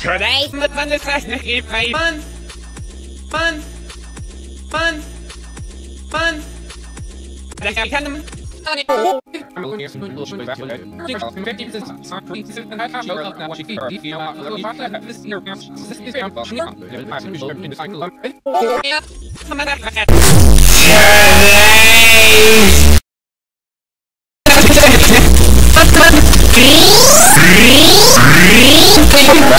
Today's fun is play fun. Fun. Fun. Fun. Let's tell them. I'm looking at some little shit back there. 50 percent. Sorry, please. And I can't look now what you feel. If you are, if I this year, this is very unfortunate. I think we in the cycle. Yeah. Wow!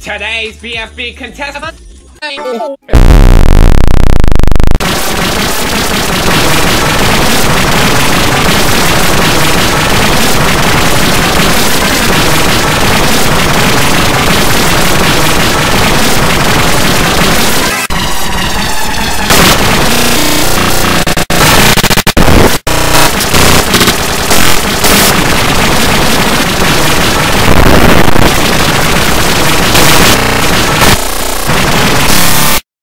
Today's BFB contestant.